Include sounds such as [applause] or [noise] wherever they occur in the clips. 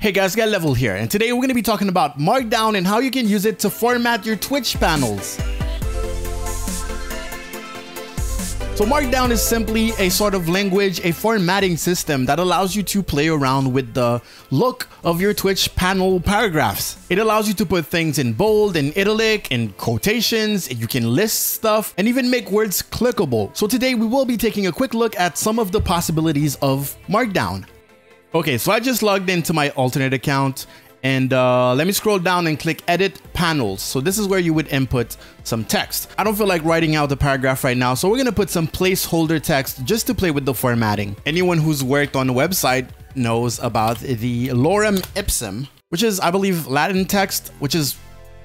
Hey guys, Gael Level here, and today we're going to be talking about Markdown and how you can use it to format your Twitch panels. So Markdown is simply a sort of language, a formatting system that allows you to play around with the look of your Twitch panel paragraphs. It allows you to put things in bold, in italic, in quotations, you can list stuff, and even make words clickable. So today we will be taking a quick look at some of the possibilities of Markdown. Okay, so I just logged into my alternate account and uh, let me scroll down and click edit panels. So this is where you would input some text. I don't feel like writing out the paragraph right now. So we're gonna put some placeholder text just to play with the formatting. Anyone who's worked on the website knows about the lorem ipsum, which is, I believe, Latin text, which is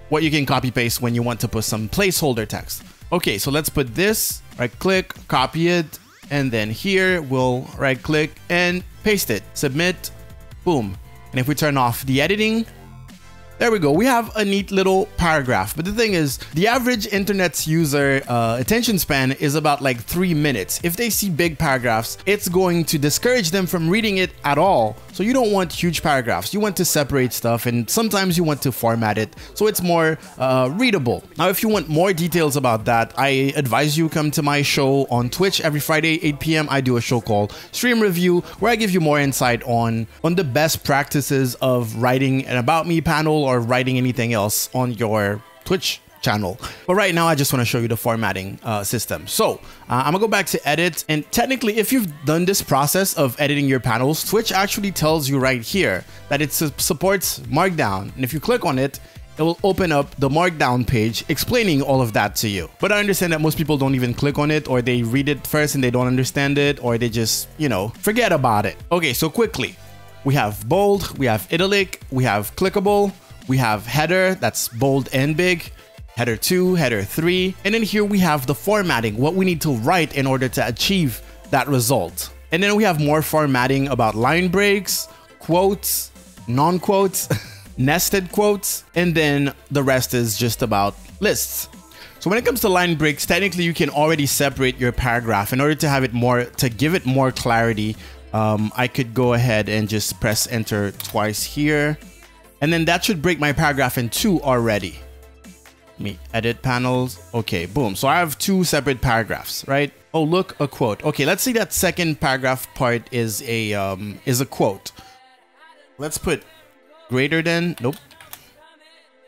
what you can copy paste when you want to put some placeholder text. Okay, so let's put this, right click, copy it, and then here we'll right click and paste it, submit, boom. And if we turn off the editing, there we go. We have a neat little paragraph. But the thing is, the average internet's user uh, attention span is about like three minutes. If they see big paragraphs, it's going to discourage them from reading it at all. So you don't want huge paragraphs. You want to separate stuff and sometimes you want to format it so it's more uh, readable. Now, if you want more details about that, I advise you come to my show on Twitch every Friday, 8 p.m. I do a show called Stream Review where I give you more insight on, on the best practices of writing an About Me panel or writing anything else on your Twitch channel. But right now, I just want to show you the formatting uh, system. So uh, I'm gonna go back to edit. And technically, if you've done this process of editing your panels, Twitch actually tells you right here that it su supports Markdown. And if you click on it, it will open up the markdown page explaining all of that to you. But I understand that most people don't even click on it or they read it first and they don't understand it or they just, you know, forget about it. Okay, so quickly, we have bold, we have italic, we have clickable, we have header, that's bold and big, header 2, header 3, and then here we have the formatting, what we need to write in order to achieve that result. And then we have more formatting about line breaks, quotes, non-quotes, [laughs] nested quotes, and then the rest is just about lists. So when it comes to line breaks, technically you can already separate your paragraph in order to have it more, to give it more clarity. Um, I could go ahead and just press enter twice here and then that should break my paragraph in two already. Me edit panels. Okay, boom. So I have two separate paragraphs, right? Oh, look, a quote. Okay, let's see that second paragraph part is a um, is a quote. Let's put greater than, nope.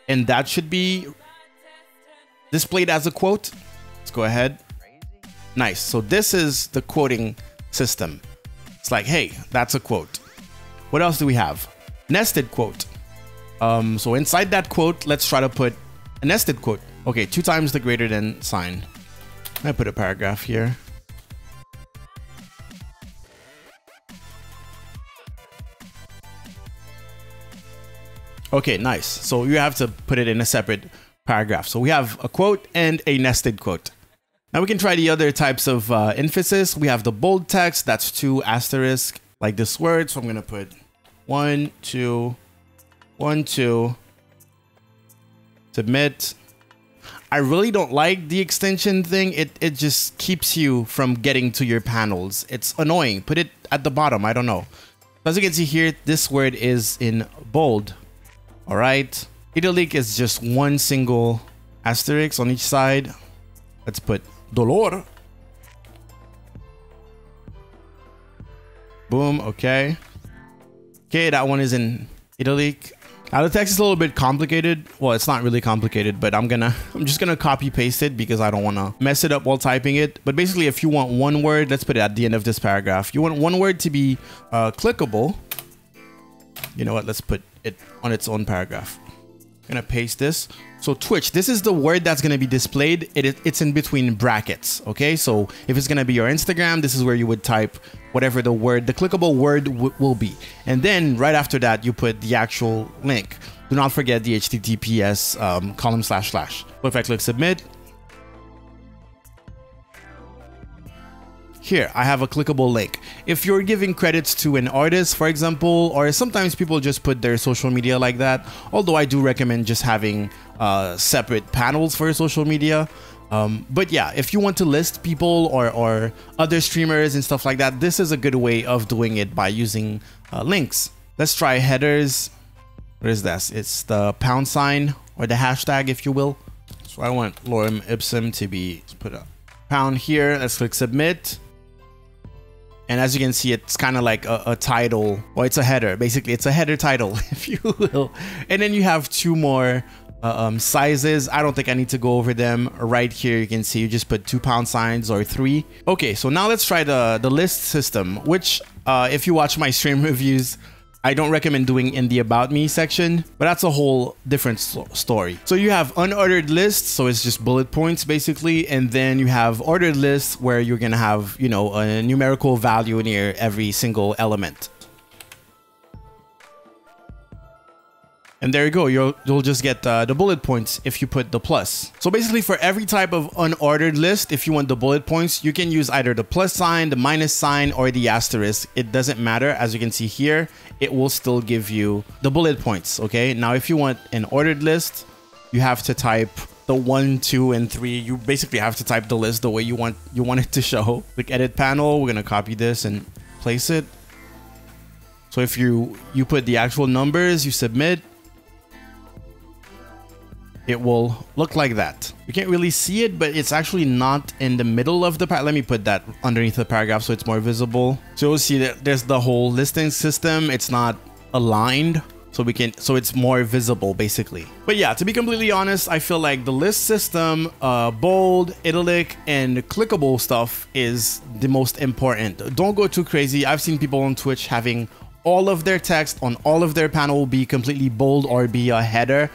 And that should be displayed as a quote. Let's go ahead. Nice. So this is the quoting system. It's like, hey, that's a quote. What else do we have? Nested quote. Um, so inside that quote, let's try to put a nested quote. Okay, two times the greater than sign. I put a paragraph here. Okay, nice. So you have to put it in a separate paragraph. So we have a quote and a nested quote. Now we can try the other types of uh, emphasis. We have the bold text, that's two asterisk, like this word. So I'm gonna put one, two, one, two. Submit. I really don't like the extension thing. It, it just keeps you from getting to your panels. It's annoying. Put it at the bottom. I don't know. As you can see here, this word is in bold. All right. Italic is just one single asterisk on each side. Let's put dolor. Boom. Okay. Okay, that one is in italic. Now the text is a little bit complicated. Well, it's not really complicated, but I'm gonna, I'm just gonna copy paste it because I don't wanna mess it up while typing it. But basically, if you want one word, let's put it at the end of this paragraph. You want one word to be uh, clickable. You know what? Let's put it on its own paragraph. I'm gonna paste this. So Twitch, this is the word that's gonna be displayed. It, it's in between brackets, okay? So if it's gonna be your Instagram, this is where you would type whatever the word, the clickable word will be. And then right after that, you put the actual link. Do not forget the HTTPS um, column slash slash. But if I click submit, Here, I have a clickable link. If you're giving credits to an artist, for example, or sometimes people just put their social media like that, although I do recommend just having uh, separate panels for social media. Um, but yeah, if you want to list people or, or other streamers and stuff like that, this is a good way of doing it by using uh, links. Let's try headers. What is this? It's the pound sign or the hashtag, if you will. So I want lorem ipsum to be, put a pound here. Let's click submit. And as you can see, it's kind of like a, a, title, or it's a header. Basically, it's a header title, [laughs] if you will. And then you have two more uh, um, sizes. I don't think I need to go over them. Right here, you can see you just put two pound signs or three. Okay, so now let's try the, the list system, which uh, if you watch my stream [laughs] reviews, I don't recommend doing in the about me section, but that's a whole different story. So you have unordered lists, so it's just bullet points basically, and then you have ordered lists where you're gonna have, you know, a numerical value near every single element. And there you go, you'll, you'll just get uh, the bullet points if you put the plus. So basically for every type of unordered list, if you want the bullet points, you can use either the plus sign, the minus sign, or the asterisk. It doesn't matter. As you can see here, it will still give you the bullet points, okay? Now, if you want an ordered list, you have to type the one, two, and three. You basically have to type the list the way you want you want it to show. Click edit panel. We're gonna copy this and place it. So if you you put the actual numbers, you submit, it will look like that. You can't really see it, but it's actually not in the middle of the Let me put that underneath the paragraph so it's more visible. So you'll see that there's the whole listing system. It's not aligned so we can so it's more visible basically but yeah to be completely honest i feel like the list system uh, bold italic and clickable stuff is the most important don't go too crazy i've seen people on twitch having all of their text on all of their panel be completely bold or be a header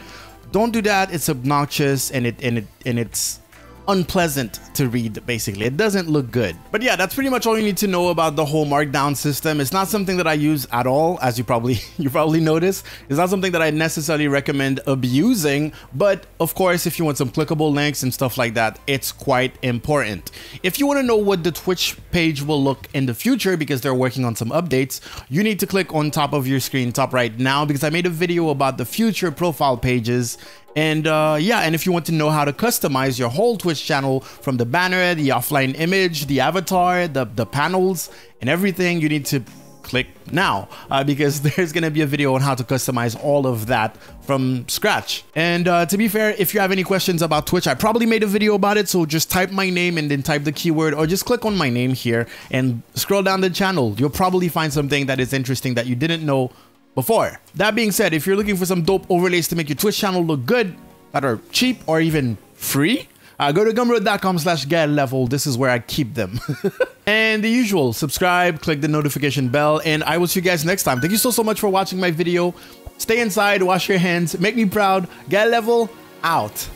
don't do that. It's obnoxious and it and it and it's unpleasant to read basically. It doesn't look good. But yeah that's pretty much all you need to know about the whole markdown system. It's not something that i use at all as you probably [laughs] you probably notice it's not something that i necessarily recommend abusing but of course if you want some clickable links and stuff like that it's quite important. If you want to know what the twitch page will look in the future because they're working on some updates you need to click on top of your screen top right now because i made a video about the future profile pages and uh, yeah, and if you want to know how to customize your whole Twitch channel from the banner, the offline image, the avatar, the, the panels, and everything, you need to click now uh, because [laughs] there's going to be a video on how to customize all of that from scratch. And uh, to be fair, if you have any questions about Twitch, I probably made a video about it. So just type my name and then type the keyword or just click on my name here and scroll down the channel. You'll probably find something that is interesting that you didn't know before. That being said, if you're looking for some dope overlays to make your Twitch channel look good, that are cheap or even free, uh, go to gumroad.com slash gael level. This is where I keep them. [laughs] and the usual, subscribe, click the notification bell, and I will see you guys next time. Thank you so, so much for watching my video. Stay inside, wash your hands, make me proud. Gael level out.